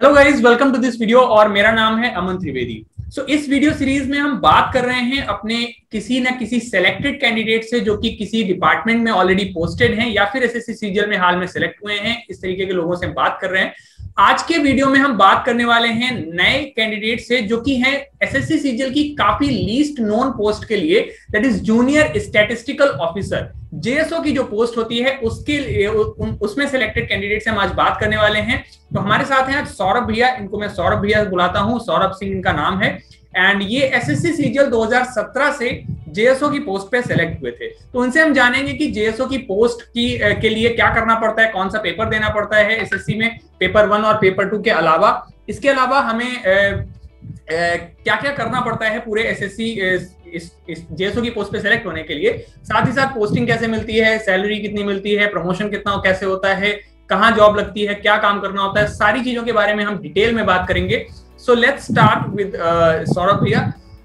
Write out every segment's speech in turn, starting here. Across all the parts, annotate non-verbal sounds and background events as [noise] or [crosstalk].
Hello guys welcome to this video और मेरा नाम है अमन त्रिवेदी। सो so, इस वीडियो सीरीज़ में हम बात कर रहे हैं अपने किसी ना किसी सेलेक्टेड कैंडिडेट से जो कि किसी डिपार्टमेंट में ऑलरेडी पोस्टेड हैं या फिर एसएससी सीजीएल में हाल में सेलेक्ट हुए हैं। इस तरीके के लोगों से हम बात कर रहे हैं। आज के वीडियो में हम बात करने वाले हैं नए कैंडिडेट से जो कि हैं एसएससी सीजीएल की काफ़ी लीस्ट नोन पोस्ट के लिए that is junior statistical officer JSO की जो पोस्ट होती है, उसके लिए उसमें सिलेक्टेड कैंडिडेट से हम आज बात करने वाले हैं। तो हमारे साथ हैं आज सौरभ भैया, इनको मैं सौरभ भैया बुलाता हूँ। सौरभ सिंह इनका नाम है। एंड ये एसएससी सीजीएल 2017 से जेएसओ की पोस्ट पे सिलेक्ट हुए थे। तो उनसे हम जानेंगे कि जेएसओ की पोस्ट की के लिए क्या करना पड़ता है कौन सा पेपर देना पड़ता है एसएससी में पेपर वन और पेपर टू के अलावा। इसके अलावा हमें क्या क्या करना पड़ता है पूरे एसएससी इस, इस जेएसओ की पोस्ट पे सेलेक्ट होने के लिए। साथ ही साथ पोस्टिंग कैसे मिलती है सैलरी कितनी मिलती है प्रमोशन कितना कैसे होता है कहाँ जॉब लगती है क्या काम करना होता है सारी चीज़ों के बारे में हम डिटेल में बात करेंगे। So let's start with Saurabh भैया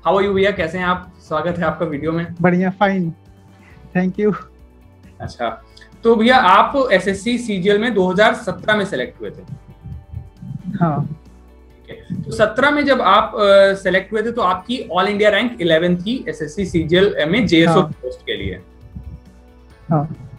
हाउ आर यू भैया? कैसे हैं आप? स्वागत है आपका वीडियो में। बढ़िया फाइन थैंक यू अच्छा तो भैया आप एसएससी सीजीएल में 2017 में सेलेक्ट हुए थे। हाँ। तो 17 में जब आप सेलेक्ट uh, हुए थे तो आपकी ऑल इंडिया रैंक 11 थी एसएससी सीजीएल में जेएसओ हाँ. पोस्ट के लिए। हाँ है।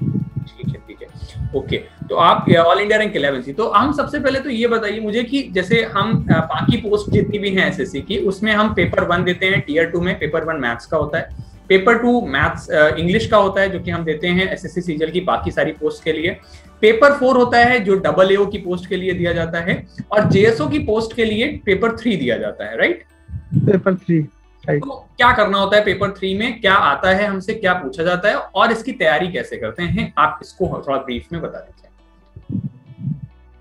ओके तो आप ऑल इंडिया रैंक इलेवन थी तो हम सबसे पहले तो ये बताइए मुझे कि जैसे हम बाकी पोस्ट जितनी भी हैं एसएससी की, उसमें हम पेपर वन देते हैं टीयर टू में पेपर वन मैथ्स का होता है। पेपर टू मैथ्स इंग्लिश का होता है, जो कि हम देते हैं एसएससी सीजल की बाकी सारी पोस्ट के लिए। पेपर फोर होता है, जो डबल एओ की पोस्ट के लिए दिया जाता है, और जेएसओ की पोस्ट के लिए पेपर थ्री दिया जाता है राइट पेपर थ्री तो क्या करना होता है पेपर थ्री में? क्या आता है हमसे? क्या पूछा जाता है? और इसकी तैयारी कैसे करते हैं? आप इसको थोड़ा ब्रीफ में बता दीजिए।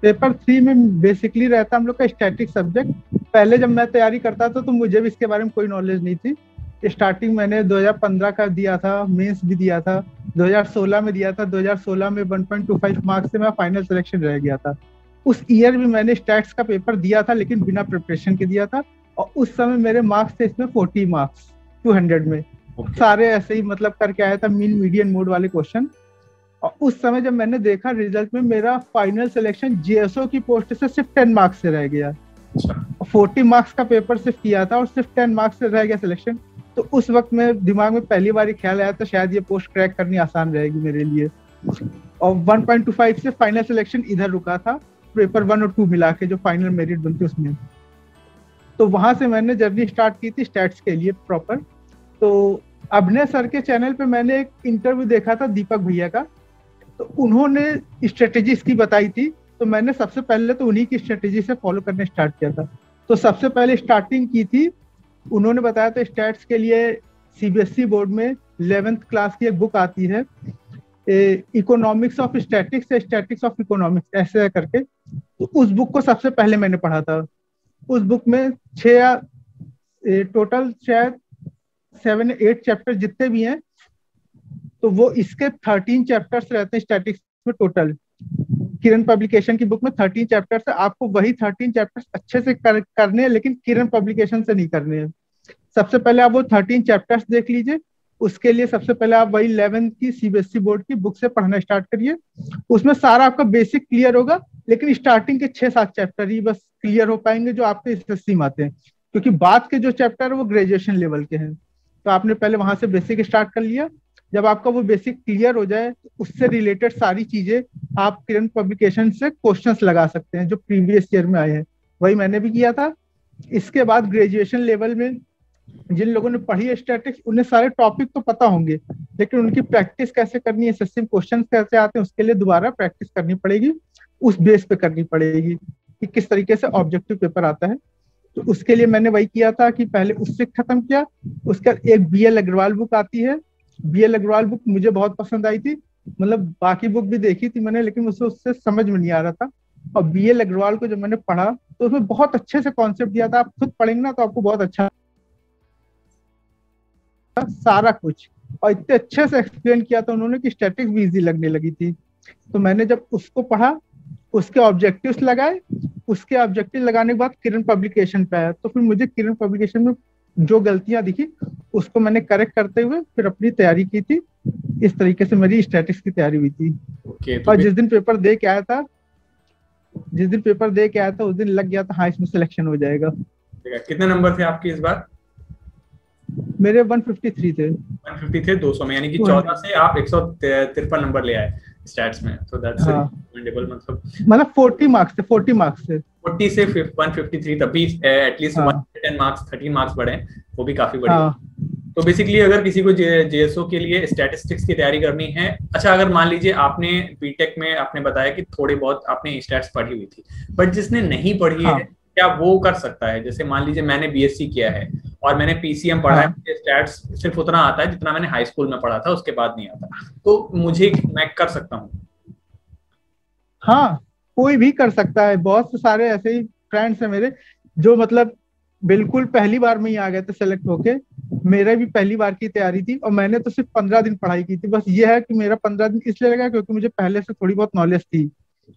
पेपर थ्री में बेसिकली रहता हम लोग का स्टैटिक सब्जेक्ट पहले जब मैं तैयारी करता था तो मुझे भी इसके बारे में कोई नॉलेज नहीं थी। स्टार्टिंग मैंने 2015 का दिया था मेंस भी दिया था। 2016 में दिया था। 2016 में 1.25 मार्क्स से मैं फाइनल सिलेक्शन रह गया था। उस ईयर भी मैंने स्टैट्स का पेपर दिया था लेकिन बिना प्रिपरेशन के दिया था। और उस समय मेरे मार्क्स थे इसमें फोर्टी मार्क्स टू हंड्रेड में। Okay. सारे ऐसे ही मतलब करके आया था मीन मीडियन मोड वाले क्वेश्चन और उस समय जब मैंने देखा रिज़ल्ट में मेरा फाइनल सिलेक्शन जेएसओ की पोस्ट से सिर्फ़ टेन मार्क्स से रह गया। फोर्टी मार्क्स का पेपर सिर्फ़ किया था और सिर्फ़ टेन मार्क्स से रह गया सिलेक्शन तो उस वक्त में दिमाग में पहली बार ख्याल आया तो शायद ये पोस्ट क्रैक करनी आसान रहेगी मेरे लिए। और 1.25 से फाइनल सिलेक्शन इधर रुका था पेपर वन और टू मिला के जो फाइनल मेरिट बनती उसमें। तो वहाँ से मैंने जर्नी स्टार्ट की थी स्टैट्स के लिए प्रॉपर। तो अभिनय सर के चैनल पे मैंने एक इंटरव्यू देखा था दीपक भैया का। तो उन्होंने स्ट्रेटेजीज की बताई थी। तो मैंने सबसे पहले तो उन्हीं की स्ट्रेटेजी से फॉलो करने स्टार्ट किया था। तो सबसे पहले स्टार्टिंग की थी। उन्होंने बताया था स्टैट्स के लिए सीबीएसई बोर्ड में इलेवेंथ क्लास की एक बुक आती है। Economics of statics statics of economics ऐसे करके। तो उस बुक को सबसे पहले मैंने पढ़ा था। उस बुक में छह टोटल शायद सेवन एट चैप्टर जितने भी हैं तो वो इसके थर्टीन चैप्टर्स रहते हैं स्टैटिक्स में टोटल किरण पब्लिकेशन की बुक में थर्टीन चैप्टर्स है आपको वही थर्टीन चैप्टर्स अच्छे से कर, करने हैं लेकिन किरण पब्लिकेशन से नहीं करने हैं। सबसे पहले आप वो थर्टीन चैप्टर्स देख लीजिए उसके लिए सबसे पहले आप वही इलेवेंथ की सीबीएसई बोर्ड की बुक से पढ़ना स्टार्ट करिए। उसमें सारा आपका बेसिक क्लियर होगा, लेकिन स्टार्टिंग के छह सात चैप्टर ही बस क्लियर हो पाएँगे जो आपके एस में आते हैं। क्योंकि बाद के जो चैप्टर है वो ग्रेजुएशन लेवल के हैं। तो आपने पहले वहाँ से बेसिक स्टार्ट कर लिया। जब आपका वो बेसिक क्लियर हो जाए तो उससे रिलेटेड सारी चीज़ें आप किरण पब्लिकेशन से क्वेश्चंस लगा सकते हैं, जो प्रीवियस ईयर में आए हैं। वही मैंने भी किया था। इसके बाद ग्रेजुएशन लेवल में जिन लोगों ने पढ़ी है स्टैटिक्स उन्हें सारे टॉपिक तो पता होंगे, लेकिन उनकी प्रैक्टिस कैसे करनी है सिस्टम क्वेश्चन कैसे आते हैं, उसके लिए दोबारा प्रैक्टिस करनी पड़ेगी, उस बेस पे करनी पड़ेगी कि किस तरीके से ऑब्जेक्टिव पेपर आता है। तो उसके लिए मैंने वही किया था कि पहले उससे खत्म किया, उसके बाद एक बी एल अग्रवाल बुक आती है। बी एल अग्रवाल बुक मुझे बहुत पसंद आई थी मतलब बाकी बुक भी देखी थी मैंने, लेकिन उसे, उससे समझ में नहीं आ रहा था। और बी एल अग्रवाल को जब मैंने पढ़ा तो उसमें बहुत अच्छे से कॉन्सेप्ट दिया था। आप खुद पढ़ेंगे ना तो आपको बहुत अच्छा सारा कुछ। और इतने अच्छे से एक्सप्लेन किया था उन्होंने कि स्टैटिक्स भी इजी लगने लगी थी। तो मैंने जब उसको पढ़ा उसके ऑब्जेक्टिव्स लगाए उसके ऑब्जेक्टिव लगाने के बाद किरण पब्लिकेशन पे आया। तो फिर मुझे किरण पब्लिकेशन में जो गलतियाँ दिखी उसको मैंने करेक्ट करते हुए फिर अपनी तैयारी की थी। इस तरीके से मेरी स्टैटिक्स की तैयारी हुई थी। Okay, तो और जिस दिन पेपर दे के आया था जिस दिन पेपर दे के आया था उस दिन लग गया था हाँ इसमें सिलेक्शन हो जाएगा। कितने नंबर थे आपके इस बार? मेरे 153 थे 150 थे 200 में यानी कि 14 से आप एक नंबर ले आए स्टैट्स में सो दैट्स रिकमेंडेबल मतलब मतलब 40 मार्क्स थे 40 मार्क्स थे 40 से 153 तब भी एटलीस्ट हाँ. 10 मार्क्स 13 मार्क्स बढ़े वो भी काफ़ी बढ़िया हाँ. तो बेसिकली अगर किसी को जेएसओ के लिए स्टैटिस्टिक्स की तैयारी करनी है अच्छा अगर मान लीजिए आपने बीटेक में आपने बताया कि थोड़ी बहुत आपने स्टैट्स पढ़ी हुई थी बट जिसने नहीं पढ़ी हाँ. है क्या वो कर सकता है? जैसे मान लीजिए मैंने बीएससी किया है और मैंने पीसीएम पढ़ा हाँ. है। मुझे स्टैट्स सिर्फ़ उतना आता है जितना मैंने हाई स्कूल में पढ़ा था उसके बाद नहीं आता। तो मुझे मैं कर सकता हूँ? हाँ कोई भी कर सकता है। बहुत से सारे ऐसे ही फ्रेंड्स हैं मेरे जो मतलब बिल्कुल पहली बार में ही आ गए थे सेलेक्ट होके। मेरा भी पहली बार की तैयारी थी और मैंने तो सिर्फ़ पंद्रह दिन पढ़ाई की थी। बस ये है कि मेरा पंद्रह दिन इसलिए लगा क्योंकि मुझे पहले से थोड़ी बहुत नॉलेज थी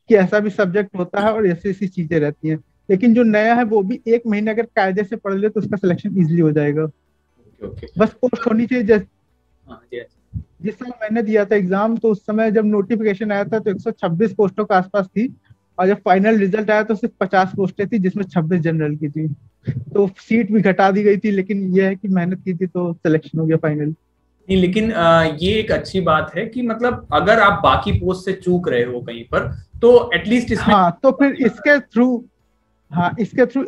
कि ऐसा भी सब्जेक्ट होता है और ऐसी ऐसी चीज़ें रहती हैं। लेकिन जो नया है वो भी एक महीने अगर कायदे से पढ़ ले तो उसका सिलेक्शन इजिली हो जाएगा। बस पोस्ट होनी चाहिए जैसे हाँ, जिस समय मैंने दिया था एग्ज़ाम तो उस समय जब नोटिफिकेशन आया था तो 126 पोस्टों के आसपास थी। और जब फाइनल रिज़ल्ट आया तो सिर्फ़ 50 पोस्टें थी जिसमें 26 जनरल की थी। तो सीट भी घटा दी गई थी लेकिन यह है कि मेहनत की थी तो सिलेक्शन हो गया फाइनल नहीं लेकिन ये एक अच्छी बात है कि मतलब अगर आप बाकी पोस्ट से चूक रहे हो कहीं पर तो एटलीस्ट इसमें हाँ तो फिर इसके थ्रू हाँ इसके थ्रू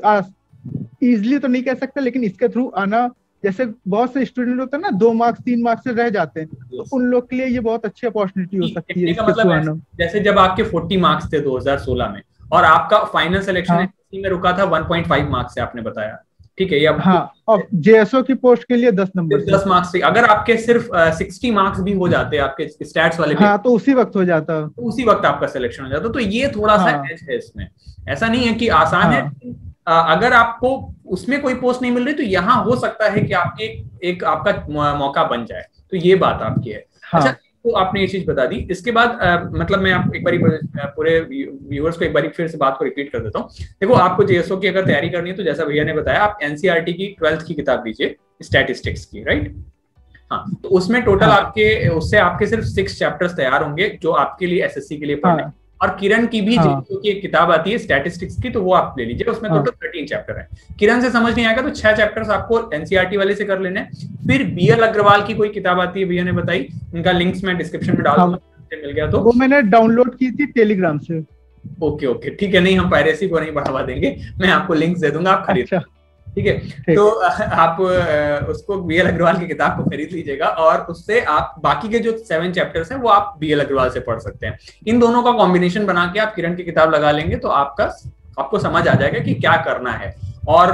इजिली तो नहीं कह सकते लेकिन इसके थ्रू आना जैसे बहुत से स्टूडेंट होते हैं ना दो मार्क्स तीन मार्क्स से रह जाते हैं तो उन लोग के लिए ये बहुत अच्छी अपॉर्चुनिटी हो सकती है इसके मतलब आना। जैसे जब आपके 40 मार्क्स थे 2016 में और आपका फाइनल सिलेक्शन हाँ. में रुका था 1.5 मार्क्स से आपने बताया। ठीक है अब हाँ और जेएसओ की पोस्ट के लिए दस नंबर दस मार्क्स से अगर आपके सिर्फ़ सिक्सटी मार्क्स भी हो जाते आपके स्टैट्स वाले हाँ तो उसी वक्त हो जाता। तो उसी वक्त आपका सिलेक्शन हो जाता। तो ये थोड़ा हाँ, सा एज है इसमें। ऐसा नहीं है कि आसान हाँ, है। अगर आपको उसमें कोई पोस्ट नहीं मिल रही तो यहाँ हो सकता है कि आपके एक आपका मौका बन जाए। तो ये बात आपकी है। हाँ. अच्छा तो आपने ये चीज़ बता दी इसके बाद आ, मतलब मैं आप एक बार पूरे व्यूअर्स को एक बार फिर से बात को रिपीट कर देता हूँ देखो आपको जेएसओ की अगर तैयारी करनी है तो जैसा भैया ने बताया आप एनसीआरटी की ट्वेल्थ की किताब लीजिए स्टैटिस्टिक्स की राइट हाँ तो उसमें टोटल हाँ. आपके उससे आपके सिर्फ़ सिक्स चैप्टर्स तैयार होंगे जो आपके लिए एसएससी के लिए पढ़ने हाँ. और किरण की भी हाँ. की एक किताब आती है स्टैटिस्टिक्स की तो वो आप ले लीजिए उसमें टोटल थर्टीन चैप्टर है किरण से समझ नहीं आएगा तो छह चैप्टर्स आपको एनसीआरटी वाले से कर लेने फिर बीएल अग्रवाल की कोई किताब आती है भैया ने बताई उनका लिंक्स मैं डिस्क्रिप्शन में डाल हाँ. मिल गया तो वो मैंने डाउनलोड की थी टेलीग्राम से ओके ओके ठीक है नहीं हम पायरेसी को नहीं बढ़ावा देंगे मैं आपको लिंक्स दे दूँगा आप खरीद अच्छा। ठीक है? तो आप उसको बी एल अग्रवाल की किताब को खरीद लीजिएगा और उससे आप बाकी के जो सेवन चैप्टर्स हैं वो आप बी एल अग्रवाल से पढ़ सकते हैं। इन दोनों का कॉम्बिनेशन बना के आप किरण की किताब लगा लेंगे तो आपका आपको समझ आ जाएगा कि क्या करना है। और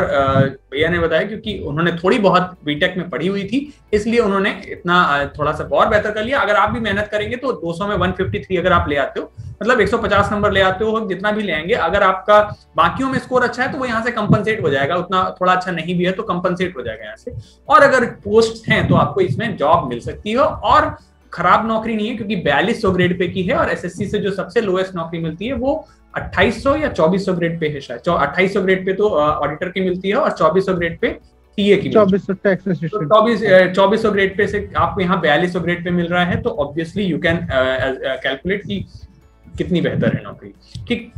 भैया ने बताया क्योंकि उन्होंने थोड़ी बहुत बीटेक में पढ़ी हुई थी, इसलिए उन्होंने इतना थोड़ा सा और बेहतर कर लिया। अगर आप भी मेहनत करेंगे तो 200 में 153 अगर आप ले आते हो मतलब 150 नंबर ले आते हो, जितना भी लेंगे, अगर आपका बाकियों में स्कोर अच्छा है तो वो यहाँ से कंपनसेट हो जाएगा। उतना थोड़ा अच्छा नहीं भी है तो कंपनसेट हो जाएगा यहाँ से। और अगर पोस्ट हैं तो आपको इसमें जॉब मिल सकती है और खराब नौकरी नहीं है, क्योंकि बयालीस ग्रेड पे की है और एसएससी से जो सबसे लोएस्ट नौकरी मिलती है वो 2800 या 2400 ग्रेड पे है शायद। अट्ठाईस ग्रेड पे तो ऑडिटर की मिलती है और 2400 ग्रेड पे टीए की चौबीस तो चौबीस चौबीस ग्रेड पे से आपको यहाँ बयालीस ग्रेड पे मिल रहा है तो ऑब्वियसली यू कैन कैलकुलेट की कितनी बेहतर है नौकरी। ठीक?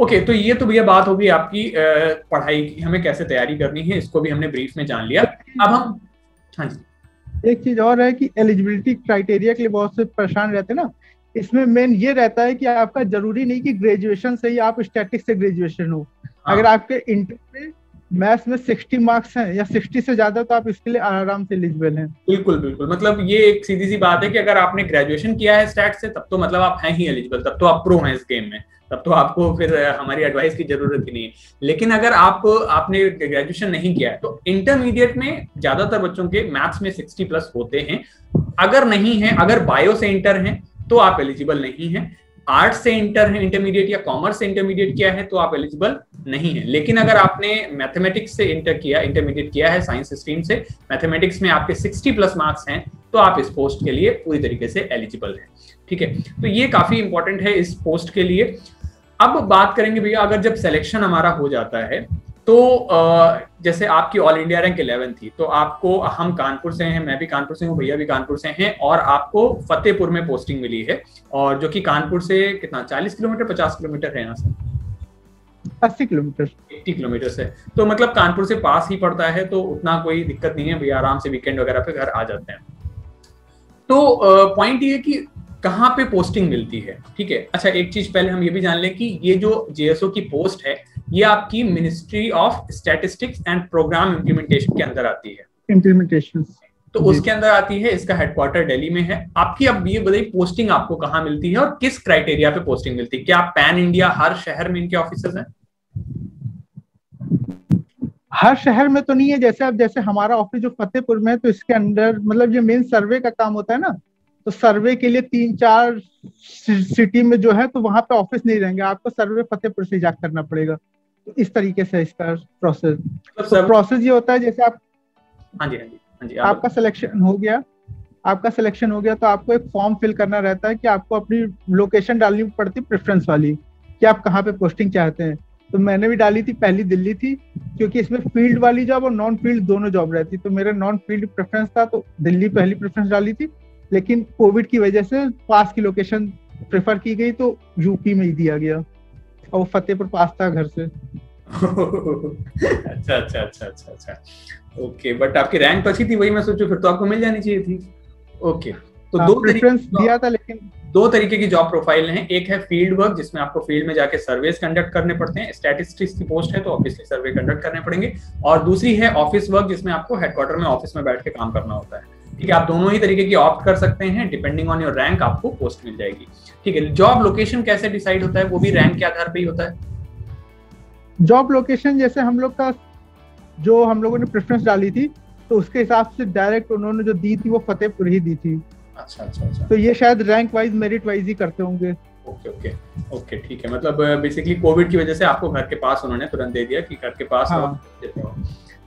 ओके okay, तो ये तो भैया बात होगी आपकी पढ़ाई की हमें कैसे तैयारी करनी है इसको भी हमने ब्रीफ में जान लिया। अब हम हाँ जी। एक चीज़ और है कि एलिजिबिलिटी क्राइटेरिया के लिए बहुत से परेशान रहते हैं ना इसमें मेन ये रहता है कि आपका ज़रूरी नहीं कि ग्रेजुएशन से ही आप स्टैटिक से ग्रेजुएशन हो। हाँ. अगर आपके इंटर में मैथ्स में 60 मार्क्स हैं या 60 से ज़्यादा तो आप इसके लिए आराम से एलिजिबल हैं। बिल्कुल बिल्कुल। मतलब ये एक सीधी सी बात है कि अगर आपने ग्रेजुएशन किया है स्टैट से तब तो मतलब आप हैं ही एलिजिबल तब तो आप प्रो हैं इस गेम में। तब तो आपको फिर हमारी एडवाइस की ज़रूरत ही नहीं है। लेकिन अगर आप आपने ग्रेजुएशन नहीं किया है तो इंटरमीडिएट में ज़्यादातर बच्चों के मैथ्स में सिक्सटी प्लस होते हैं। अगर नहीं है अगर बायो से इंटर है तो आप एलिजिबल नहीं है। आर्ट से इंटर है इंटरमीडिएट या कॉमर्स से इंटरमीडिएट किया है तो आप एलिजिबल नहीं है। लेकिन अगर आपने मैथमेटिक्स से इंटर किया इंटरमीडिएट किया है साइंस स्ट्रीम से मैथमेटिक्स में आपके 60 प्लस मार्क्स हैं तो आप इस पोस्ट के लिए पूरी तरीके से एलिजिबल हैं। ठीक है? तो ये काफ़ी इंपॉर्टेंट है इस पोस्ट के लिए। अब बात करेंगे भैया, अगर जब सिलेक्शन हमारा हो जाता है तो जैसे आपकी ऑल इंडिया रैंक इलेवन थी तो आपको हम कानपुर से हैं मैं भी कानपुर से हूँ भैया भी कानपुर से हैं और आपको फतेहपुर में पोस्टिंग मिली है और जो कि कानपुर से कितना चालीस किलोमीटर पचास किलोमीटर है यहाँ से? अस्सी किलोमीटर। एट्टी किलोमीटर से। तो मतलब कानपुर से पास ही पड़ता है तो उतना कोई दिक्कत नहीं है भैया आराम से वीकेंड वगैरह पे घर आ जाते हैं। तो पॉइंट ये कि कहाँ पे पोस्टिंग मिलती है ठीक है? अच्छा एक चीज़ पहले हम ये भी जान लें कि ये जो जेएसओ की पोस्ट है ये आपकी ministry of statistics and programme implementation के अंदर आती है। इम्प्लीमेंटेशन तो उसके अंदर आती है इसका हेडक्वार्टर दिल्ली में है। आपकी अब ये बताइए पोस्टिंग आपको कहाँ मिलती है और किस क्राइटेरिया पे पोस्टिंग मिलती है? क्या पैन इंडिया हर शहर में इनके ऑफ़िस हैं? हर शहर में तो नहीं है जैसे अब जैसे हमारा ऑफ़िस जो फतेहपुर में है तो इसके अंदर मतलब ये मेन सर्वे का काम होता है ना तो सर्वे के लिए तीन चार सिटी में जो है तो वहाँ पे ऑफ़िस नहीं रहेंगे। आपको सर्वे फतेहपुर से जाकर करना पड़ेगा। इस तरीके से इसका प्रोसेस तो प्रोसेस ये होता है जैसे आप हाँ जी हाँ जी हाँ जी आपका सिलेक्शन हो गया। आपका सिलेक्शन हो गया तो आपको एक फॉर्म फिल करना रहता है कि आपको अपनी लोकेशन डालनी पड़ती प्रेफरेंस वाली कि आप कहाँ पे पोस्टिंग चाहते हैं। तो मैंने भी डाली थी पहली दिल्ली थी क्योंकि इसमें फ़ील्ड वाली जॉब और नॉन फ़ील्ड दोनों जॉब रहती। तो मेरा नॉन फ़ील्ड प्रेफरेंस था तो दिल्ली पहली प्रेफरेंस डाली थी। लेकिन कोविड की वजह से पास की लोकेशन प्रेफर की गई तो यूपी में ही दिया गया। और फतेहपुर पास था घर से। [laughs] अच्छा अच्छा अच्छा अच्छा अच्छा। ओके बट आपकी रैंक तो अच्छी थी वही मैं सोचू फिर तो आपको मिल जानी चाहिए थी। ओके तो हाँ, दो प्रेफरेंस दिया था लेकिन दो तरीके की जॉब प्रोफ़ाइल हैं। एक है फ़ील्ड वर्क जिसमें आपको फ़ील्ड में जाके सर्वेस कंडक्ट करने पड़ते हैं। स्टैटिस्टिक्स की पोस्ट है तो ऑब्वियसली सर्वे कंडक्ट करने पड़ेंगे। और दूसरी है ऑफ़िस वर्क जिसमें आपको हेडक्वार्टर में ऑफ़िस में बैठ के काम करना होता है। ठीक है आप दोनों ही तरीके की ऑप्ट कर सकते हैं। डिपेंडिंग ऑन योर रैंक आपको पोस्ट मिल जाएगी। ठीक है जॉब लोकेशन कैसे डिसाइड होता है? वो भी रैंक के आधार पर ही होता है। जॉब लोकेशन जैसे हम लोग का जो हम लोगों ने प्रेफरेंस डाली थी तो उसके हिसाब से डायरेक्ट उन्होंने जो दी थी वो फतेहपुर ही दी थी। अच्छा अच्छा अच्छा। तो ये शायद रैंक वाइज मेरिट वाइज ही करते होंगे। ओके ओके ओके ठीक है। मतलब बेसिकली कोविड की वजह से आपको घर के पास उन्होंने तुरंत दे दिया कि घर के पास हाँ.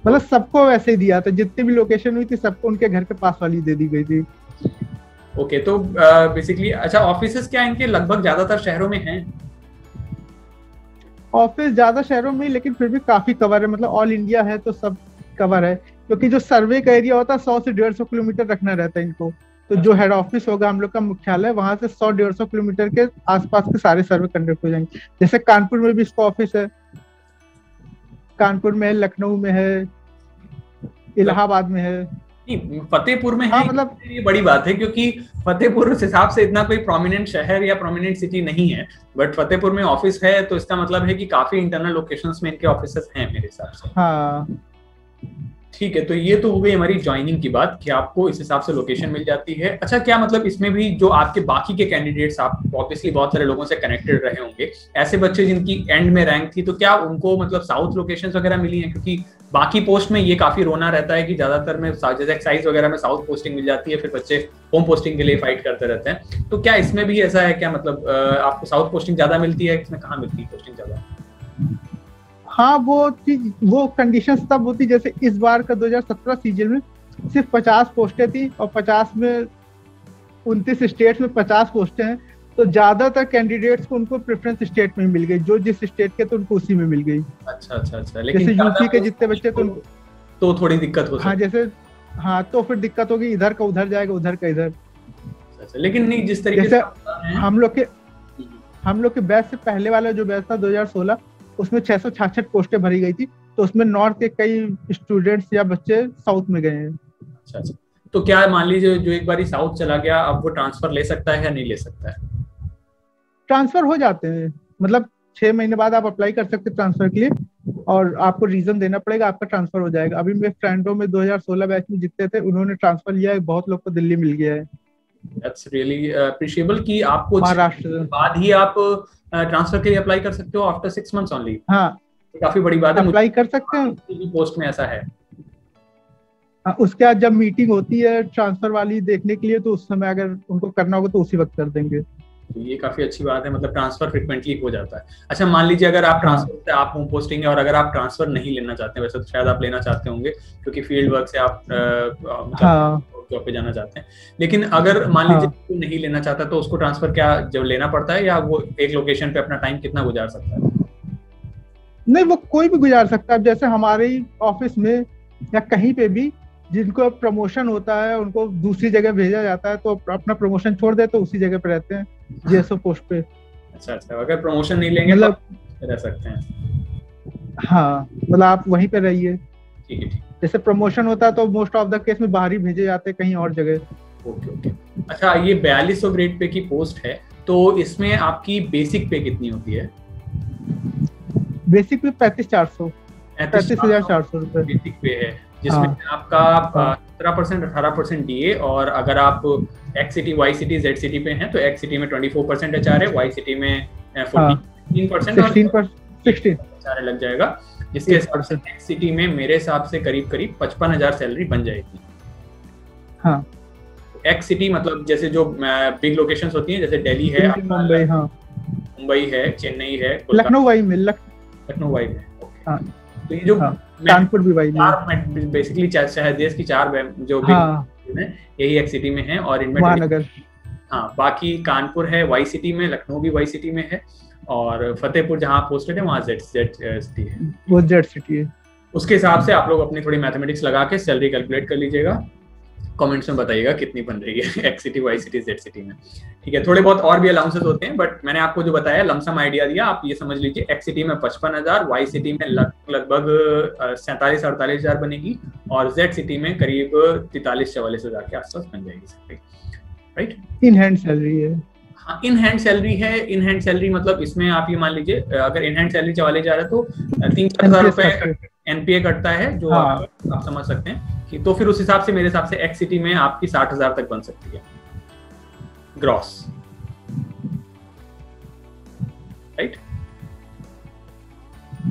मतलब सबको वैसे ही दिया था जितनी भी लोकेशन हुई थी सबको उनके घर के पास वाली दे दी गई थी। ओके तो बेसिकली अच्छा ऑफिसेस क्या इनके लगभग ज़्यादातर शहरों में हैं? ऑफ़िस ज़्यादा शहरों में लेकिन फिर भी काफ़ी कवर है। मतलब ऑल इंडिया है तो सब कवर है। क्योंकि जो सर्वे का एरिया होता है सौ से डेढ़ सौ किलोमीटर रखना रहता है इनको। तो जो हेड ऑफ़िस होगा, हम लोग का मुख्यालय, वहाँ से सौ डेढ़ सौ किलोमीटर के आसपास के सारे सर्वे कंडक्ट हो जाएँगे। जैसे कानपुर में भी इसका ऑफ़िस है। कानपुर में है, लखनऊ में है, इलाहाबाद में है। फतेहपुर में हाँ, है मतलब ये बड़ी बात है क्योंकि फतेहपुर उस हिसाब से इतना कोई प्रोमिनेंट शहर या प्रोमिनेंट सिटी नहीं है। बट फतेहपुर में ऑफ़िस है तो इसका मतलब है कि काफ़ी इंटरनल लोकेशंस में इनके ऑफ़िस हैं मेरे हिसाब से। हाँ। ठीक है तो ये तो हो गई हमारी ज्वाइनिंग की बात कि आपको इस हिसाब से लोकेशन मिल जाती है। अच्छा क्या मतलब इसमें भी जो आपके बाकी के कैंडिडेट्स आप ऑब्वियसली बहुत सारे लोगों से कनेक्टेड रहे होंगे ऐसे बच्चे जिनकी एंड में रैंक थी तो क्या उनको मतलब साउथ लोकेशन वगैरह मिली है? क्योंकि बाकी पोस्ट में ये काफ़ी रोना रहता है कि ज़्यादातर में जैसे एक्साइज वगैरह में साउथ पोस्टिंग मिल जाती है, फिर बच्चे होम पोस्टिंग के लिए फाइट करते रहते हैं। तो क्या इसमें भी ऐसा है, क्या मतलब आपको साउथ पोस्टिंग ज़्यादा मिलती है, इसमें कहाँ मिलती है पोस्टिंग ज़्यादा? हाँ वो चीज़, वो कंडीशन तब होती जैसे इस बार का 2017 सीज़न में सिर्फ़ 50 पोस्टें थी और 50 में उनतीस स्टेट में 50 पोस्टें हैं। तो ज़्यादातर कैंडिडेट्स को उनको प्रेफरेंस स्टेट में मिल गई। जो जिस स्टेट के तो उनको उसी में मिल गई। अच्छा अच्छा अच्छा। लेकिन जैसे यूपी के जितने बच्चे तो तो थोड़ी दिक्कत हो हाँ जैसे हाँ तो फिर दिक्कत होगी इधर का उधर जाएगा उधर का इधर। अच्छा, अच्छा। लेकिन नहीं जिस तरीके से हम लोग के हम लोग के बैच से पहले वाला जो बैच था 2016 उसमें छह सौ छाछठ पोस्टें भरी गई थी। तो उसमें नॉर्थ के कई स्टूडेंट्स या बच्चे साउथ में गए हैं। अच्छा अच्छा। तो क्या मान लीजिए जो एक बार साउथ चला गया अब वो ट्रांसफ़र ले सकता है या नहीं ले सकता है? ट्रांसफ़र हो जाते हैं। मतलब छह महीने बाद आप अप्लाई कर सकते ट्रांसफ़र के लिए और आपको रीजन देना पड़ेगा आपका ट्रांसफ़र हो जाएगा। अभी मेरे फ्रेंडों में 2016 बैच में जितने थे उन्होंने ट्रांसफ़र लिया है बहुत लोग को दिल्ली मिल गया है। दैट्स रियली अप्रिशिएबल कि आपको महाराष्ट्र। बाद ही आप ट्रांसफ़र के लिए अप्लाई कर सकते हो आफ्टर सिक्स मंथ्स ओनली हाँ। काफ़ी बड़ी बात है। अप्लाई कर सकते हैं। पोस्ट में ऐसा है। हाँ, उसके बाद जब मीटिंग होती है ट्रांसफ़र वाली देखने के लिए तो उस समय अगर उनको करना होगा तो उसी वक्त कर देंगे। तो ये काफ़ी अच्छी बात है मतलब ट्रांसफ़र फ्रिक्वेंटली हो जाता है अच्छा मान लीजिए अगर आप ट्रांसफ़र हाँ। से आप होम पोस्टिंग है और अगर आप ट्रांसफ़र नहीं लेना चाहते हैं वैसे तो शायद आप लेना चाहते होंगे क्योंकि फ़ील्ड वर्क से आप हाँ। जॉब पे जाना चाहते हैं लेकिन अगर मान लीजिए हाँ। नहीं लेना चाहता तो उसको ट्रांसफ़र क्या जब लेना पड़ता है या वो एक लोकेशन पे अपना टाइम कितना गुजार सकता है नहीं वो कोई भी गुजार सकता है जैसे हमारे ऑफ़िस में या कहीं पे भी जिनको प्रमोशन होता है उनको दूसरी जगह भेजा जाता है तो अपना प्रमोशन छोड़ दे तो उसी जगह पे रहते हैं जेएसओ पोस्ट पे। अच्छा अच्छा अगर प्रमोशन नहीं लेंगे मतलब तो रह सकते हैं। हाँ मतलब आप वहीं पे रहिए। ठीक है ठीक। जैसे प्रमोशन होता है तो मोस्ट ऑफ़ द केस में बाहर ही भेजे जाते हैं कहीं और जगह। Okay okay. अच्छा ये बयालीस सौ ग्रेड पे की पोस्ट है तो इसमें आपकी बेसिक पे कितनी होती है? बेसिक पे पैंतीस चार सौ। पैंतीस हज़ार चार सौ रुपए। बेसिक पे है। जिसमें हाँ। आपका। सत्रह परसेंट अठारह परसेंट डी और अगर आप X city Y city Z city पे हैं तो एक्स सिटी में twenty four percent H R है। वाई सिटी में फोर्टीन परसेंट एच आर लग जाएगा जिसके हिसाब से एक्स सिटी में मेरे हिसाब से करीब करीब पचपन हज़ार सैलरी बन जाएगी। हाँ। एक्स सिटी मतलब जैसे जो बिग लोकेशंस होती हैं जैसे दिल्ली है मुंबई हाँ। मुंबई है चेन्नई है लखनऊ वही में लखनऊ वाई में हाँ। तो ये जो हाँ, कानपुर भी भाई चार बेसिकली चार देश की चार जो भी हाँ। यही एक सिटी में है और इनमें महानगर। हाँ बाकी कानपुर है वाई सिटी में लखनऊ भी वाई सिटी में है और फतेहपुर जहाँ पोस्टेड है वहाँ जेड जेड सिटी है। वो जेड सिटी है। उसके हिसाब से आप लोग अपनी थोड़ी मैथमेटिक्स लगा के सैलरी कैलकुलेट कर लीजिएगा। कमेंट्स में बताइएगा कितनी बन रही है X city Y city Z city में। ठीक है थोड़े बहुत और भी अलाउंसेस होते हैं बट मैंने आपको जो बताया लमसम आइडिया दिया आप ये समझ लीजिए एक्स सिटी में पचपन हज़ार वाई सिटी में लग, लगभग सैंतालीस अड़तालीस हज़ार बनेगी और जेड सिटी में करीब तैतालीस चवालीस हज़ार के आसपास बन जाएगी salary right in hand salary है। हाँ इन हैंड सैलरी है इन हैंड सैलरी मतलब इसमें आप ये मान लीजिए अगर इन हैंड सैलरी चवाले जा है तो तीन चार हज़ार रुपए। एनपीए कटता है जो हाँ। आप, आप समझ सकते हैं कि तो फिर उस हिसाब से मेरे हिसाब से एक्स सिटी में आपकी साठ हज़ार तक बन सकती है। ग्रॉस राइट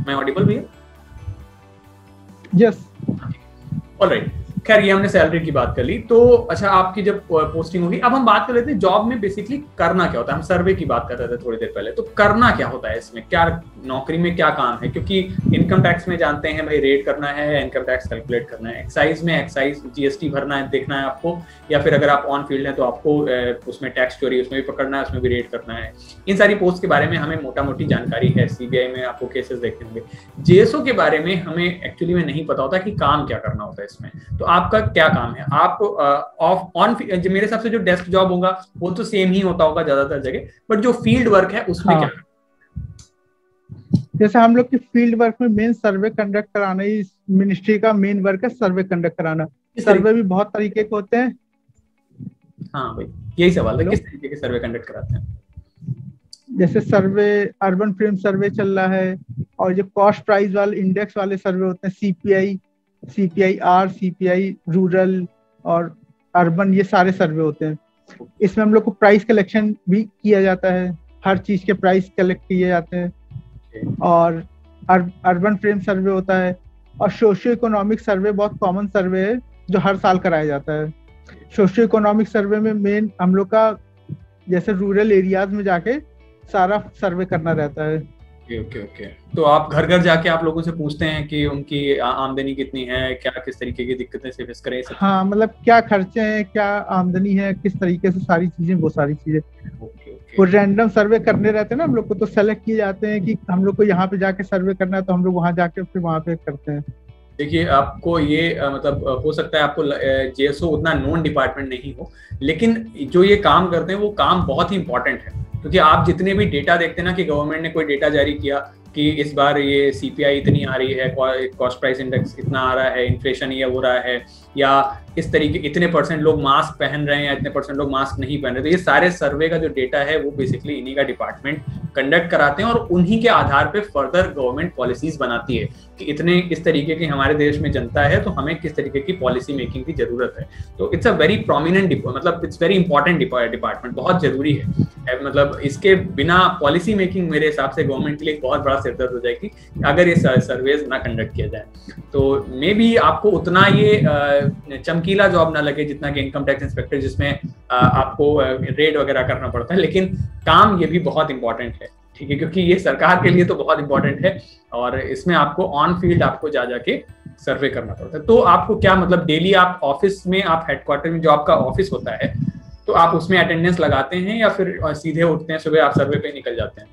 मैं ऑडिबल भैया? यस ऑलराइट खैर ये हमने सैलरी की बात कर ली। तो अच्छा आपकी जब पोस्टिंग होगी अब हम बात कर लेते हैं जॉब में बेसिकली करना क्या होता है। हम सर्वे की बात कर रहे थे थोड़ी देर पहले। तो करना क्या होता है इसमें? क्या नौकरी में क्या काम है? क्योंकि इनकम टैक्स में जानते हैं भाई रेट करना है इनकम टैक्स कैलकुलेट करना है। एक्साइज में एक्साइज जीएसटी भरना है देखना है आपको। या फिर अगर आप ऑन फ़ील्ड है तो आपको उसमें टैक्स चोरी उसमें भी पकड़ना है उसमें भी रेट करना है। इन सारी पोस्ट के बारे में हमें मोटा मोटी जानकारी है। सीबीआई में आपको केसेस देखते होंगे। जेएसओ के बारे में हमें एक्चुअली में नहीं पता होता कि काम क्या करना होता है इसमें। तो आपका क्या काम है? आप ऑफ़ ऑन मेरे हिसाब से जो डेस्क जॉब होगा वो तो सेम ही होता होगा ज़्यादातर जगह। बट जो फ़ील्ड वर्क है उसमें हाँ। क्या जैसे हम लोग की फ़ील्ड वर्क में मेन सर्वे कंडक्ट कराना ही मिनिस्ट्री का मेन वर्क है सर्वे कंडक्ट कराना। सर्वे भी बहुत तरीके के होते हैं। हाँ भाई यही सवाल है किस तरीके के सर्वे कंडक्ट कराते हैं? जैसे सर्वे अर्बन फ्रेम सर्वे चल रहा है और जो कॉस्ट प्राइस वाले इंडेक्स वाले सर्वे होते हैं CPI CPI R CPI rural और अर्बन ये सारे सर्वे होते हैं। इसमें हम लोग को प्राइस कलेक्शन भी किया जाता है हर चीज़ के प्राइस कलेक्ट किए जाते हैं। और अर्बन फ्रेम सर्वे होता है और सोशियो इकोनॉमिक सर्वे बहुत कॉमन सर्वे है जो हर साल कराया जाता है। सोशियो इकोनॉमिक सर्वे में मेन हम लोग का जैसे रूरल एरियाज़ में जाके सारा सर्वे करना रहता है। Okay okay okay. तो आप घर घर जाके आप लोगों से पूछते हैं कि उनकी आमदनी कितनी है क्या किस तरीके की दिक्कतें से फेस करें हाँ मतलब क्या खर्चे हैं क्या आमदनी है किस तरीके से सारी चीज़ें वो सारी चीज़ें। वो रैंडम सर्वे करने रहते हैं ना हम लोग को तो सेलेक्ट किए जाते हैं कि हम लोग को यहाँ पे जाके सर्वे करना है तो हम लोग वहाँ जाके फिर वहाँ पे करते हैं। देखिए आपको ये मतलब हो सकता है आपको जेएसओ उतना नॉन डिपार्टमेंट नहीं हो लेकिन जो ये काम करते हैं वो काम बहुत ही इंपॉर्टेंट है। क्योंकि आप जितने भी डेटा देखते हैं ना कि गवर्नमेंट ने कोई डेटा जारी किया कि इस बार ये सीपीआई इतनी आ रही है कॉस्ट प्राइस इंडेक्स इतना आ रहा है इन्फ्लेशन ये हो रहा है या इस तरीके इतने परसेंट लोग मास्क पहन रहे हैं या इतने परसेंट लोग मास्क नहीं पहन रहे तो ये सारे सर्वे का जो डेटा है वो बेसिकली इन्हीं का डिपार्टमेंट कंडक्ट कराते हैं और उन्हीं के आधार पे फर्दर गवर्नमेंट पॉलिसीज़ बनाती है कि इतने इस तरीके की हमारे देश में जनता है तो हमें किस तरीके की पॉलिसी मेकिंग की ज़रूरत है। तो इट्स अ वेरी प्रोमिनेंट मतलब इट्स वेरी इंपॉर्टेंट डिपार्टमेंट बहुत ज़रूरी है। है, मतलब इसके बिना पॉलिसी मेकिंग मेरे हिसाब से गवर्नमेंट के लिए एक बहुत बड़ा सिरदर्द हो जाएगी अगर ये सर्वेज ना कंडक्ट किया जाए। तो मे बी आपको उतना ये चमकीला जॉब ना लगे जितना कि इनकम टैक्स इंस्पेक्टर जिसमें आपको रेड वगैरह करना पड़ता है, लेकिन काम ये भी बहुत इंपॉर्टेंट है, ठीक है? क्योंकि ये सरकार के लिए तो बहुत इंपॉर्टेंट है और इसमें आपको ऑन फ़ील्ड आपको जा, जाके सर्वे करना पड़ता है। तो आपको क्या मतलब डेली आप ऑफ़िस में, आप हेडक्वार्टर में जो आपका ऑफ़िस होता है तो आप उसमें अटेंडेंस लगाते हैं या फिर सीधे उठते हैं, सुबह आप सर्वे पे निकल जाते हैं?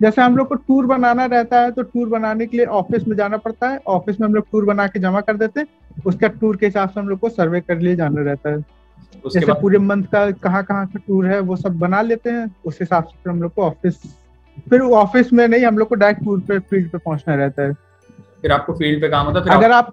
जैसे हम लोग को टूर बनाना रहता है तो टूर बनाने के लिए ऑफ़िस में जाना पड़ता है। ऑफ़िस में हम लोग टूर बना के जमा कर देते हैं। उसका टूर के हिसाब से हम लोग को सर्वे कर लिए जाना रहता है। उसके जैसे पूरे मंथ का कहाँ कहाँ का टूर है वो सब बना लेते हैं। उस हिसाब से फिर हम लोग को ऑफ़िस फिर ऑफ़िस में नहीं हम लोग को डायरेक्ट टूर पे फ़ील्ड पे पहुँचना रहता है। फिर आपको फ़ील्ड पे काम होता है अगर आप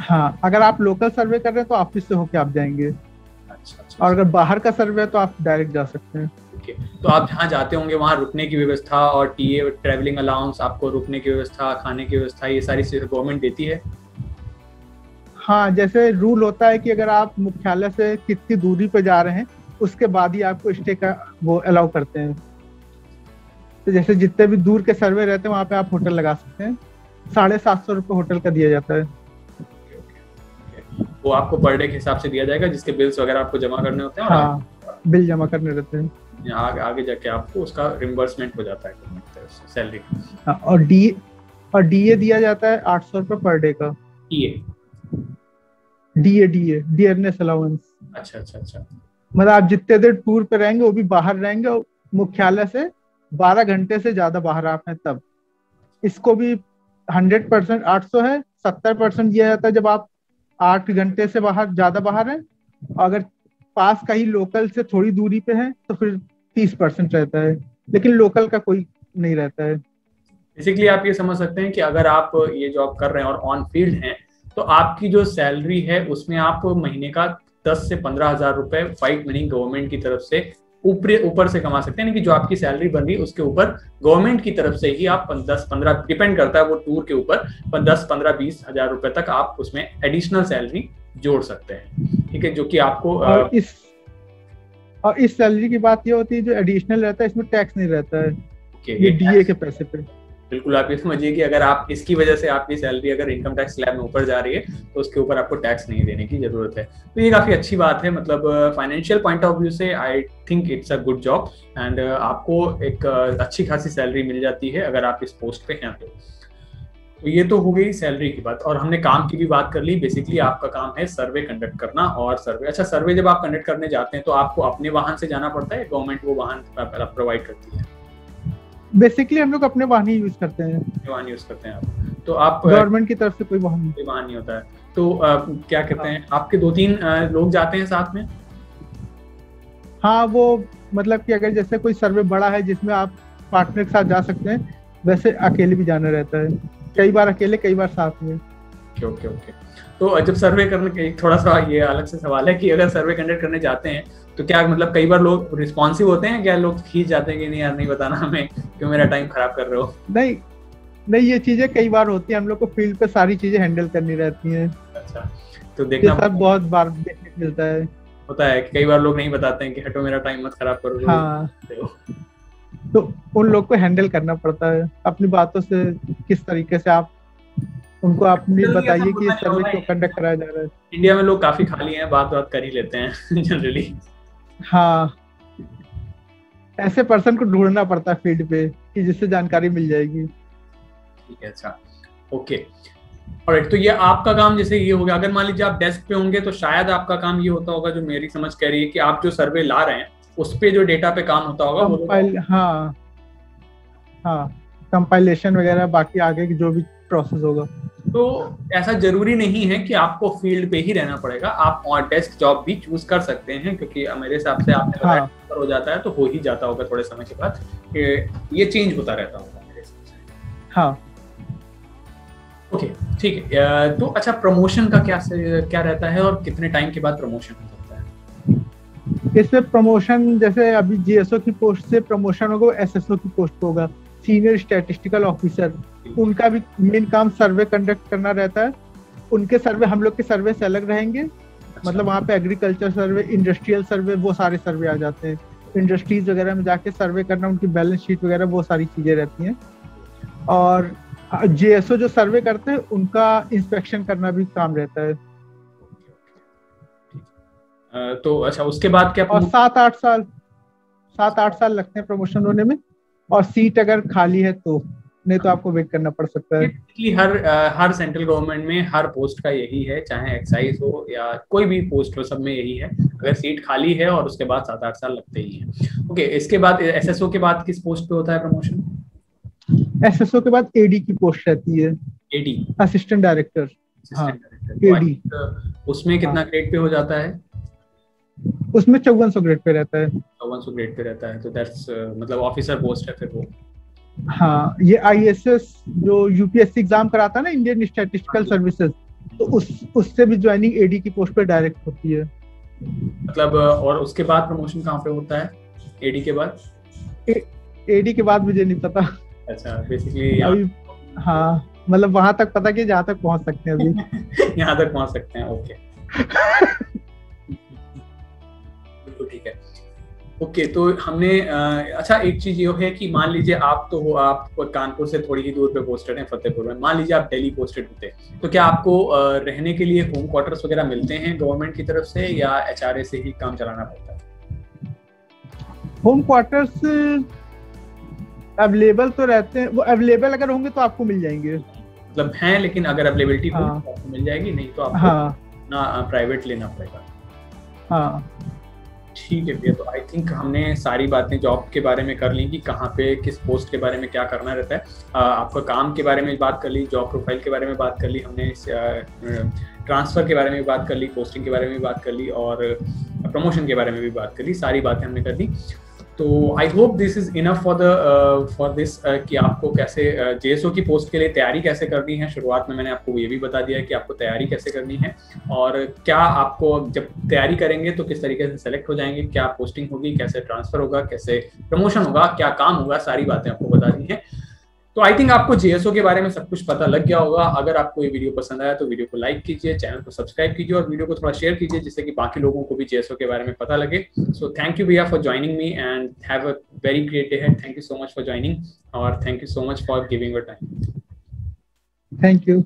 हाँ अगर आप लोकल सर्वे कर रहे हैं तो ऑफ़िस से होके आप जाएँगे। अच्छा, अच्छा, और अगर बाहर का सर्वे है तो आप डायरेक्ट जा सकते हैं। ओके तो आप जहाँ जाते होंगे वहाँ रुकने की व्यवस्था और टीए ट्रेवलिंग अलाउंस आपको रुकने की व्यवस्था खाने की व्यवस्था ये सारी चीज़ें गवर्नमेंट देती है? हाँ जैसे रूल होता है कि अगर आप मुख्यालय से कितनी दूरी पे जा रहे हैं उसके बाद ही आपको स्टे का वो अलाउ करते हैं। तो जैसे जितने भी दूर के सर्वे रहते हैं वहाँ पे आप होटल लगा सकते हैं। साढ़े सात सौ रुपये होटल का दिया जाता है। वो आपको पर डे के हिसाब से दिया जाएगा जिसके बिल्स वगैरह आपको जमा करने होते हैं हाँ बिल जमा करने रहते हैं। आगे, आगे जाके आपको उसका रिम्बर्समेंट हो जाता है सैलरी हाँ, और डी और डीए दिया जाता है आठ सौ रुपये पर डे का। DA DA DA dearness allowance अच्छा अच्छा अच्छा। मतलब आप जितने देर टूर पे रहेंगे वो भी बाहर रहेंगे मुख्यालय से बारह घंटे से ज़्यादा बाहर आप हैं तब। इसको भी हंड्रेड परसेंट आठ सौ है सत्तर परसेंट दिया जाता है जब आप आठ घंटे से बाहर ज़्यादा बाहर हैं। अगर पास का ही लोकल से थोड़ी दूरी पे है तो फिर तीस परसेंट रहता है। लेकिन लोकल का कोई नहीं रहता है। बेसिकली आप ये समझ सकते हैं कि अगर आप ये जॉब कर रहे हैं और ऑन फ़ील्ड हैं तो आपकी जो सैलरी है, उसमें आप महीने का दस से पंद्रह हज़ार रुपए फाइव मनी गवर्नमेंट की तरफ़ से ऊपर ऊपर से कमा सकते हैं। कि जो आपकी सैलरी बन रही है, उसके ऊपर गवर्नमेंट की तरफ़ से ही आप दस, पंद्रह डिपेंड करता है वो टूर के ऊपर, दस, पंद्रह, बीस हज़ार रुपए तक आप उसमें एडिशनल सैलरी जोड़ सकते हैं। ठीक है जो कि आपको और इस और इस सैलरी की बात ये होती है जो एडिशनल रहता है इसमें टैक्स नहीं रहता है। ये डीए के पैसे पे। बिल्कुल आप ये समझिए कि अगर आप इसकी वजह से आपकी सैलरी अगर इनकम टैक्स स्लैब में ऊपर जा रही है तो उसके ऊपर आपको टैक्स नहीं देने की ज़रूरत है। तो ये काफ़ी अच्छी बात है मतलब फाइनेंशियल पॉइंट ऑफ़ व्यू से I think it's a good job and आपको एक अच्छी खासी सैलरी मिल जाती है अगर आप इस पोस्ट पे हैं तो। तो ये तो हो गई सैलरी की बात। और हमने काम की भी बात कर ली। बेसिकली आपका काम है सर्वे कंडक्ट करना और सर्वे अच्छा सर्वे जब आप कंडक्ट करने जाते हैं तो आपको अपने वाहन से जाना पड़ता है गवर्नमेंट वो वाहन प्रोवाइड करती है? बेसिकली हम लोग अपने वाहन ही यूज़ करते हैं। वाहन यूज़ करते हैं आप। तो आप गवर्नमेंट की तरफ़ से कोई वाहन कोई वाहन नहीं होता है। तो आ, क्या कहते हैं? आपके दो तीन लोग जाते हैं साथ में? हाँ वो मतलब कि अगर जैसे कोई सर्वे बड़ा है जिसमें आप पार्टनर के साथ जा सकते हैं वैसे अकेले भी जाना रहता है। कई बार अकेले कई बार साथ में। Okay okay okay. तो जब सर्वे करने के थोड़ा सा ये अलग से सवाल है कि अगर सर्वे कंडक्ट करने जाते हैं तो क्या मतलब कई बार लोग रिस्पॉन्सिव होते हैं क्या लोग खींच जाते हैं कि नहीं यार नहीं बताना हमें क्यों मेरा टाइम खराब कर रहे हो? नहीं नहीं ये चीज़ें कई बार होती है। हम लोग को फ़ील्ड पे सारी चीज़ें हैंडल करनी रहती हैं। अच्छा तो देखना सब बहुत बार देखने मिलता है। होता है कि कई बार लोग नहीं बताते हैं कि हटो मेरा टाइम मत खराब करो हाँ। तो उन लोग को हैंडल करना पड़ता है। अपनी बातों से किस तरीके से आप उनको अपनी बताइए कि इस सर्वे क्यों कंडक्ट कराया जा रहा है। इंडिया में लोग काफ़ी खाली हैं बात बात कर ही लेते हैं [laughs] जनरली हाँ। ऐसे पर्सन को ढूंढना पड़ता है फ़ील्ड पे कि जिससे जानकारी मिल जाएगी। ठीक है अच्छा। ओके और तो ये आपका काम जैसे ये हो गया। अगर मान लीजिए आप डेस्क पे होंगे तो शायद आपका काम ये होता होगा जो मेरी समझ कह रही है कि आप जो सर्वे ला रहे हैं उस पे जो डेटा पे काम होता होगा वो हाँ हाँ कंपाइलेशन वगैरह बाकी आगे की जो भी प्रोसेस होगा। तो ऐसा ज़रूरी नहीं है कि आपको फ़ील्ड पे ही रहना पड़ेगा। आप ऑन डेस्क जॉब भी चूज़ कर सकते हैं क्योंकि मेरे हिसाब से आपने हाँ. हो जाता है तो हो ही जाता होगा थोड़े समय के बाद ये चेंज होता रहता होगा मेरे हिसाब से। हाँ। ओके ठीक है। तो अच्छा प्रमोशन का क्या क्या रहता है और कितने टाइम के बाद प्रमोशन होता है? इसमें प्रमोशन जैसे अभी जीएसओ की पोस्ट से प्रमोशन होगा एसएसओ की पोस्ट होगा। सीनियर स्टैटिस्टिकल ऑफिसर उनका भी मेन काम सर्वे कंडक्ट करना रहता है। उनके सर्वे हम लोग के सर्वे से अलग रहेंगे। अच्छा। मतलब वहाँ पे एग्रीकल्चर सर्वे इंडस्ट्रियल सर्वे वो सारे सर्वे आ जाते हैं। इंडस्ट्रीज़ वगैरह में जाके सर्वे करना, उनकी बैलेंस शीट वगैरह, वो सारी चीज़ें रहती हैं। और जेएसओ जो सर्वे करते हैं, उनका इंस्पेक्शन करना भी काम रहता है। तो अच्छा उसके बाद क्या और सात आठ साल सात आठ साल लगते हैं प्रमोशन होने में। और सीट अगर खाली है तो नहीं तो आपको वेट करना पड़ सकता है। कि हर हर सेंट्रल गवर्नमेंट में हर पोस्ट का यही है चाहे एक्साइज हो या कोई भी पोस्ट हो सब में यही है। अगर सीट खाली है और उसके बाद सात आठ साल लगते ही हैं। ओके इसके बाद एसएसओ के बाद किस पोस्ट पे होता है प्रमोशन एसएसओ के बाद एडी की पोस्ट रहती है। एडी असिस्टेंट डायरेक्टर हाँ एडी उसमें कितना ग्रेड हाँ। पे हो जाता है? उसमें चौवन सौ ग्रेड पे रहता है। चौवन सौ ग्रेड पे रहता है तो दैट्स मतलब ऑफिसर पोस्ट है फिर वो। हाँ ये आईएसएस जो यूपीएससी एग्ज़ाम कराता है ना इंडियन स्टैटिस्टिकल सर्विसेज़ तो उस उससे भी ज्वाइनिंग एडी की पोस्ट पे डायरेक्ट होती है। मतलब और उसके बाद प्रमोशन कहाँ पे होता है? एडी के बाद? ए, एडी के बाद मुझे नहीं पता। अच्छा बेसिकली अभी हाँ मतलब वहाँ तक पता कि जहाँ तक पहुँच सकते हैं अभी। [laughs] यहाँ तक पहुँच सकते हैं ओके [laughs] बिल्कुल ठीक है। ओके okay, तो हमने अच्छा एक चीज़ ये है कि मान लीजिए आप तो हो आप कानपुर से थोड़ी ही दूर पे पोस्टेड हैं फतेहपुर में। मान लीजिए आप दिल्ली पोस्टेड होते तो क्या आपको रहने के लिए होम क्वार्टर्स वगैरह मिलते हैं गवर्नमेंट की तरफ़ से या एच से ही काम चलाना पड़ता है? होम क्वार्टर्स अवेलेबल तो रहते हैं। वो अवेलेबल अगर होंगे तो आपको मिल जाएँगे। मतलब हैं लेकिन अगर अवेलेबिलिटी हाँ. हो। तो आपको मिल जाएगी नहीं तो आपको हाँ. ना प्राइवेट लेना पड़ेगा। हाँ। ठीक है भैया तो आई थिंक हमने सारी बातें जॉब के बारे में कर ली कि कहाँ पे, किस पोस्ट के बारे में क्या करना रहता है। आपका काम के बारे में बात कर ली जॉब प्रोफ़ाइल के बारे में बात कर ली, हमने ट्रांसफ़र के बारे में बात कर ली पोस्टिंग के बारे में बात कर ली और प्रमोशन के बारे में भी बात कर ली, सारी बातें हमने कर दी। तो I hope this is enough for the for this कि आपको कैसे जेएसओ uh, की पोस्ट के लिए तैयारी कैसे करनी है? शुरुआत में मैंने आपको ये भी बता दिया कि आपको तैयारी कैसे करनी है और क्या आपको जब तैयारी करेंगे तो किस तरीके से सेलेक्ट हो जाएँगे क्या पोस्टिंग होगी कैसे ट्रांसफ़र होगा कैसे प्रमोशन होगा क्या काम होगा सारी बातें आपको बता दी हैं। तो आई थिंक आपको जेएसओ के बारे में सब कुछ पता लग गया होगा। अगर आपको ये वीडियो पसंद आया तो वीडियो को लाइक कीजिए चैनल को सब्सक्राइब कीजिए और वीडियो को थोड़ा शेयर कीजिए जिससे कि बाकी लोगों को भी जेएसओ के बारे में पता लगे। सो थैंक यू भैया for joining me and have a very great day thank you so much for joining और thank you so much for giving your time thank you